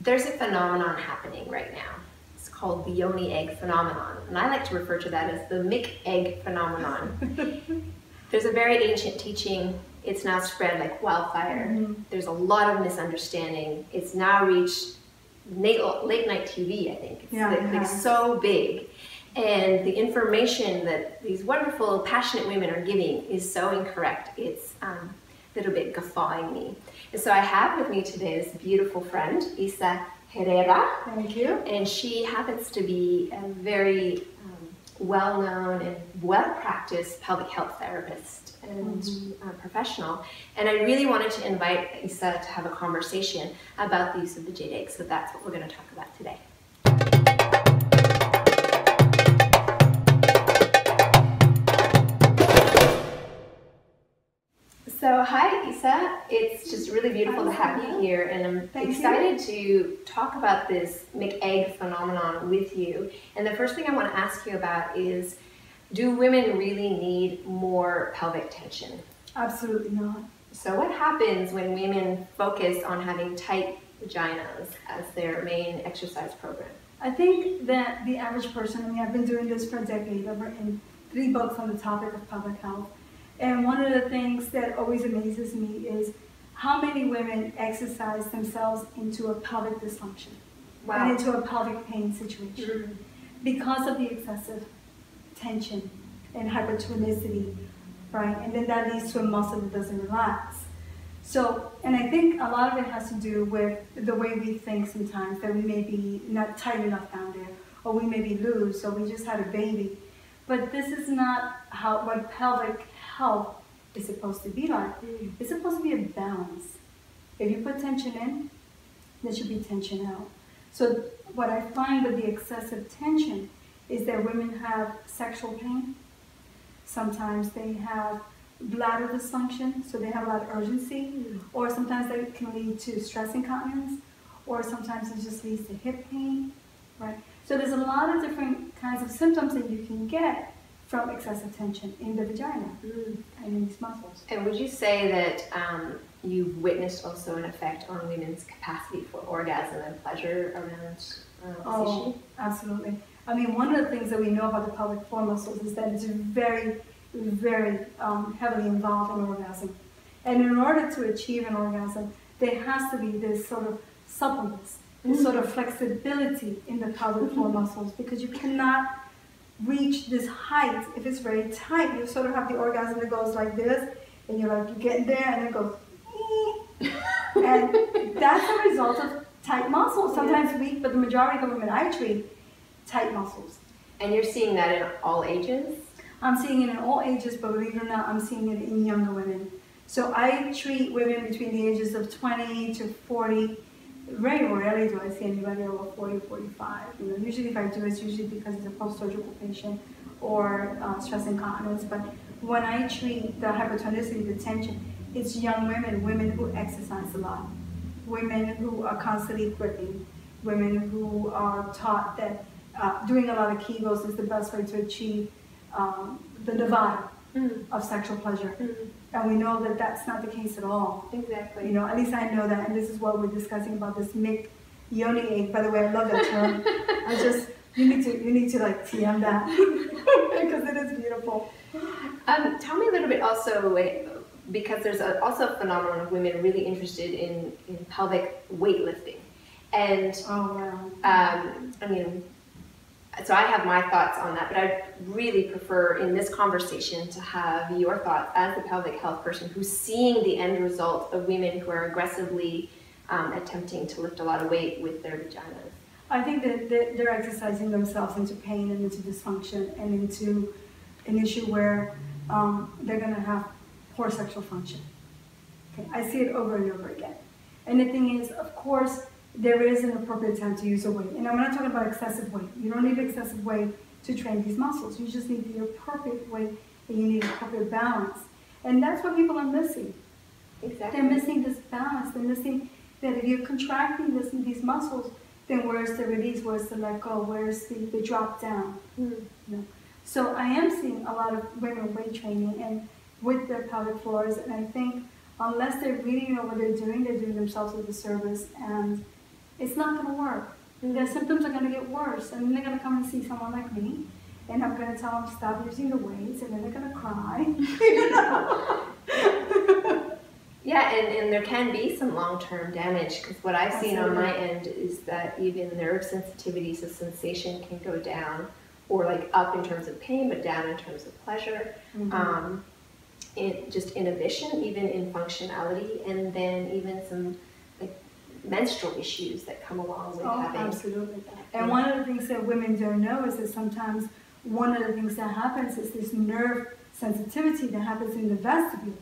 there's a phenomenon happening right now. It's called the yoni egg phenomenon, and I like to refer to that as the Mick egg phenomenon. there's a very ancient teaching. It's now spread like wildfire. Mm-hmm. There's a lot of misunderstanding. It's now reached late, late night TV, I think. It's yeah, like, yeah. like so big. And the information that these wonderful, passionate women are giving is so incorrect. It's um, a little bit guffawing me. And so I have with me today this beautiful friend, Isa Herrera. Thank you. And she happens to be a very um, well-known and well-practiced pelvic health therapist and mm-hmm. uh, professional. And I really wanted to invite Isa to have a conversation about the use of the jade egg. So that's what we're going to talk about today. So hi Isa, it's just really beautiful to have you here and I'm Thank excited you. to talk about this McEgg phenomenon with you. And the first thing I want to ask you about is, do women really need more pelvic tension? Absolutely not. So what happens when women focus on having tight vaginas as their main exercise program? I think that the average person, I mean I've been doing this for a decade, I've written three books on the topic of pelvic health and one of the things that always amazes me is how many women exercise themselves into a pelvic dysfunction wow. and into a pelvic pain situation mm-hmm. because of the excessive tension and hypertonicity, right? And then that leads to a muscle that doesn't relax. So, and I think a lot of it has to do with the way we think sometimes that we may be not tight enough down there, or we may be loose, or we just had a baby. But this is not how what pelvic health is supposed to be like. Mm. It's supposed to be a balance. If you put tension in, there should be tension out. So what I find with the excessive tension is that women have sexual pain. Sometimes they have bladder dysfunction, so they have a lot of urgency, mm. or sometimes that can lead to stress incontinence, or sometimes it just leads to hip pain, right? So there's a lot of different kinds of symptoms that you can get from excessive tension in the vagina mm. and in these muscles. And would you say that um, you've witnessed also an effect on women's capacity for orgasm and pleasure around uh, oh, issue? absolutely. I mean, one of the things that we know about the pelvic floor muscles is that it's very, very um, heavily involved in orgasm. And in order to achieve an orgasm, there has to be this sort of suppleness, this mm. sort of flexibility in the pelvic floor muscles because you cannot reach this height if it's very tight. You sort of have the orgasm that goes like this, and you're like, you get there, and it goes, and that's a result of tight muscles. Sometimes yeah. weak, but the majority of the women I treat, tight muscles. And you're seeing that in all ages? I'm seeing it in all ages, but believe it or not, I'm seeing it in younger women. So I treat women between the ages of 20 to 40 very rarely do I see anybody over 40, 45. You know, usually if I do, it's usually because it's a post-surgical patient or uh, stress incontinence. But when I treat the hypertonicity, the tension, it's young women, women who exercise a lot, women who are constantly gripping, women who are taught that uh, doing a lot of Kegels is the best way to achieve um, the nirvana mm. of sexual pleasure. Mm. And we know that that's not the case at all. Exactly. You know, at least I know that, and this is what we're discussing about this Mick yoni egg. By the way, I love that term. I just you need to you need to like TM that because it is beautiful. Um, tell me a little bit also because there's a, also a phenomenon of women really interested in, in pelvic weightlifting, and oh wow. Um, I mean so I have my thoughts on that, but I really prefer in this conversation to have your thoughts as the pelvic health person who's seeing the end result of women who are aggressively um, attempting to lift a lot of weight with their vaginas. I think that they're exercising themselves into pain and into dysfunction and into an issue where um, they're going to have poor sexual function. Okay, I see it over and over again. And the thing is, of course, there is an appropriate time to use a weight. And I'm not talking about excessive weight. You don't need excessive weight to train these muscles. You just need the appropriate weight and you need appropriate balance. And that's what people are missing. Exactly. They're missing this balance. They're missing that if you're contracting this, these muscles, then where's the release? Where's the let go? Where's the, the drop down? Mm. You know? So I am seeing a lot of women weight training and with their pelvic floors, and I think unless they really know what they're doing, they're doing themselves a disservice. And it's not going to work. Their symptoms are going to get worse, and then they're going to come and see someone like me, and I'm going to tell them stop using the weights, and then they're going to cry. you know? Yeah, and, and there can be some long-term damage because what I've seen on my end is that even nerve sensitivity, so sensation can go down or like up in terms of pain, but down in terms of pleasure. Mhm. Um, in, just inhibition, even in functionality, and then even some menstrual issues that come along with Oh, having. absolutely. And mm. one of the things that women don't know is that sometimes one of the things that happens is this nerve sensitivity that happens in the vestibule.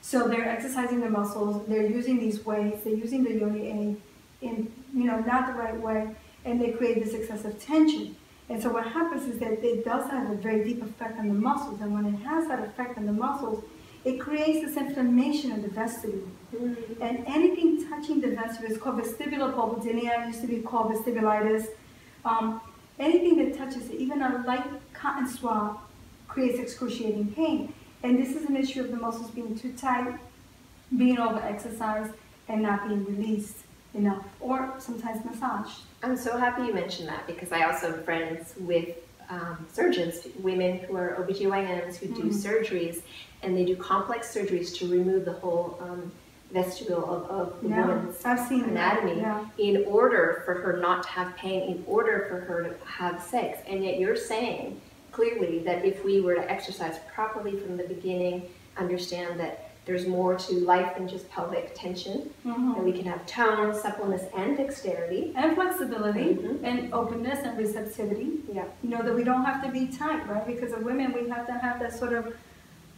So they're exercising their muscles, they're using these weights, they're using the yoni egg in, you know, not the right way, and they create this excessive tension. And so what happens is that it does have a very deep effect on the muscles, and when it has that effect on the muscles, it creates this inflammation in the vestibule. Mhm. And anything touching the vestibule is called vestibular vulvodynia, used to be called vestibulitis. Um, anything that touches it, even a light cotton swab, creates excruciating pain. And this is an issue of the muscles being too tight, being over-exercised, and not being released enough, or sometimes massaged. I'm so happy you mentioned that because I also am friends with um, surgeons, women who are OBGYNs who do Mhm. surgeries, and they do complex surgeries to remove the whole um, vestibule of, of the Yeah, woman's I've seen anatomy Yeah. in order for her not to have pain, in order for her to have sex. And yet you're saying clearly that if we were to exercise properly from the beginning, understand that there's more to life than just pelvic tension, Mhm. that we can have tone, suppleness, and dexterity. And flexibility, Mhm. and openness, and receptivity. Yeah. You know, that we don't have to be tight, right? Because of women, we have to have that sort of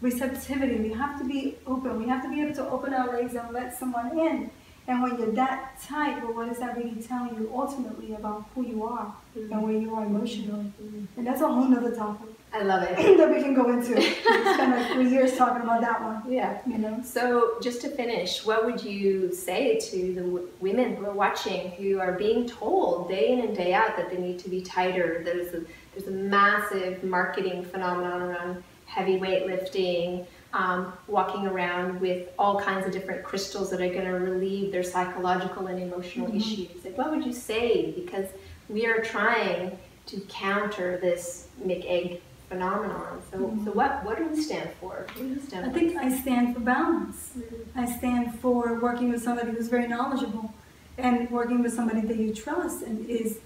receptivity. We have to be open. We have to be able to open our legs and let someone in. And when you're that tight, well, what is that really telling you ultimately about who you are and where you are emotionally? Mm-hmm. And that's a whole nother topic I love it. that we can go into. We spend like three years talking about that one, Yeah. you know? So, just to finish, what would you say to the w- women who are watching who are being told day in and day out that they need to be tighter? There's a, there's a massive marketing phenomenon around heavy weightlifting, um, walking around with all kinds of different crystals that are going to relieve their psychological and emotional Mhm. issues. Like, what would you say? Because we are trying to counter this McEgg phenomenon. So, Mhm. so what, what do we stand for? What do you stand I for? think I stand for balance. I stand for working with somebody who's very knowledgeable and working with somebody that you trust and is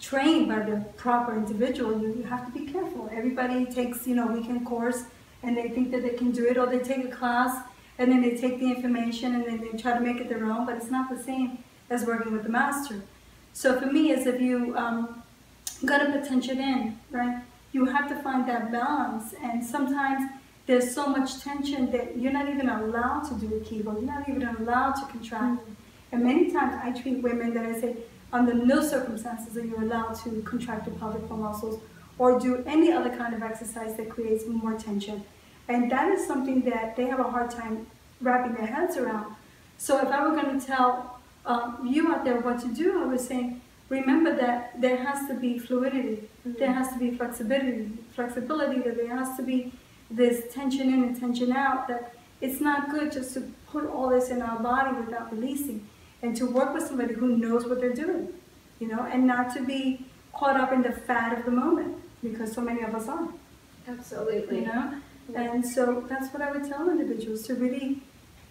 trained by the proper individual. You, you have to be careful. Everybody takes, you know, weekend course and they think that they can do it or they take a class and then they take the information and then they try to make it their own, but it's not the same as working with the master. So for me, it's if you um, gotta put tension in, right? You have to find that balance and sometimes there's so much tension that you're not even allowed to do a kegel. You're not even allowed to contract. And many times I treat women that I say, under no circumstances are you allowed to contract your pelvic floor muscles or do any other kind of exercise that creates more tension. And that is something that they have a hard time wrapping their heads around. So if I were going to tell um, you out there what to do, I would say, remember that there has to be fluidity, there has to be flexibility, flexibility, that there has to be this tension in and tension out, that it's not good just to put all this in our body without releasing, and to work with somebody who knows what they're doing, you know, and not to be caught up in the fad of the moment, because so many of us are, Absolutely. you know? And so that's what I would tell individuals, to really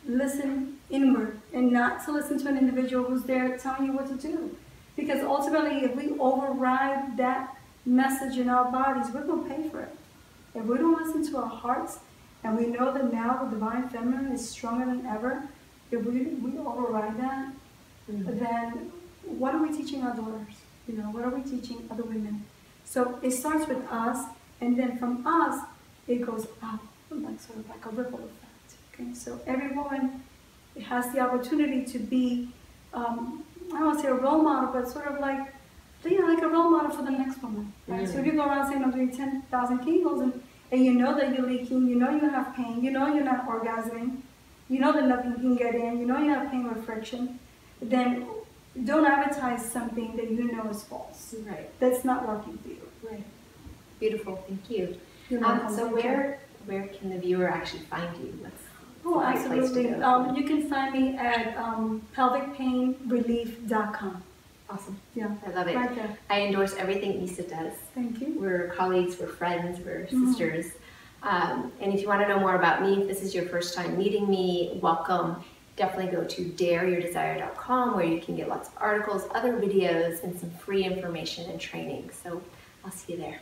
listen inward and not to listen to an individual who's there telling you what to do. Because ultimately, if we override that message in our bodies, we're going to pay for it. If we don't listen to our hearts, and we know that now the divine feminine is stronger than ever, if we, we override that, Mhm. then what are we teaching our daughters? You know, what are we teaching other women? So it starts with us, and then from us, it goes out, like sort of like a ripple effect. Okay, so every woman has the opportunity to be, um, I don't want to say a role model, but sort of like, yeah, like a role model for the next woman. Right? So if you go around saying I'm doing 10,000 kegels and, and you know that you're leaking, you know you have pain, you know you're not orgasming, you know that nothing can get in, you know you're not paying with friction, then don't advertise something that you know is false. Right, That's not working for you. right. Beautiful, thank you. You're Um, so where where can the viewer actually find you? What's Oh, the right place to absolutely. Um, you can find me at um, pelvicpainrelief.com. Awesome. Yeah, I love it. right. I endorse everything Isa does. Thank you. We're colleagues, we're friends, we're Mhm. sisters. Um, and if you want to know more about me, if this is your first time meeting me, welcome. Definitely go to dareyourdesire.com where you can get lots of articles, other videos, and some free information and training. So I'll see you there.